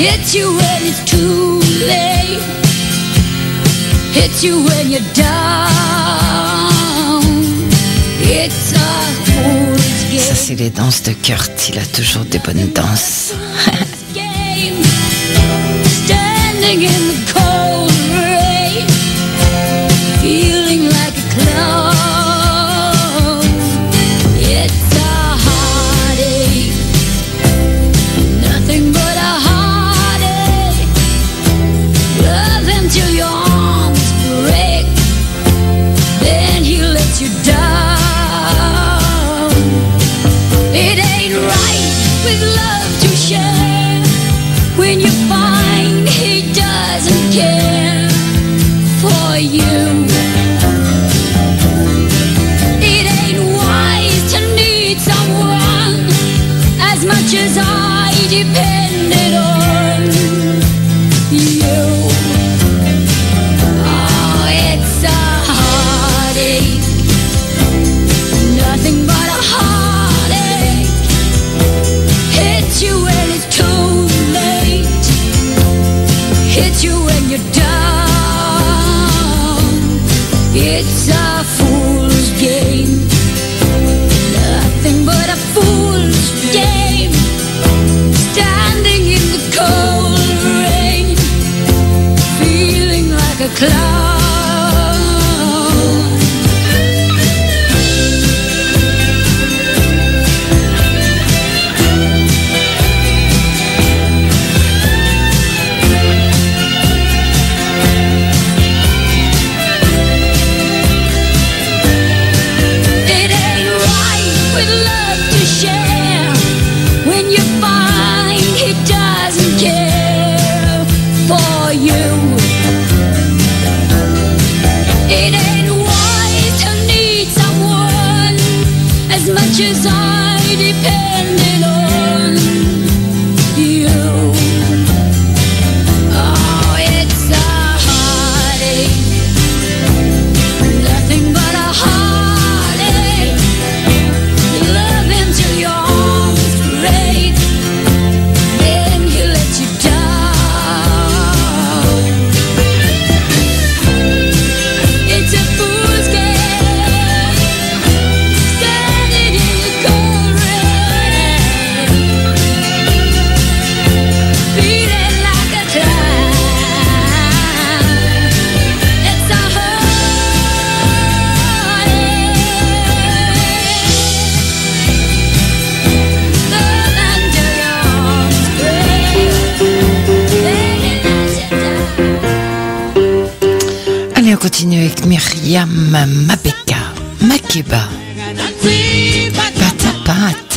Hits you when it's too late. Hits you when you're down. It's a fool's game. Ça, c'est les danses de Kurt. Il a toujours des bonnes danses. Standing in with love to share when you find he doesn't care for you. It ain't wise to need someone as much as I depended It's a fool's game. Nothing but a fool's game. Standing in the cold rain. Feeling like a clown. As I depended on continue avec Myriam Mabeka, Makeba. Patapa.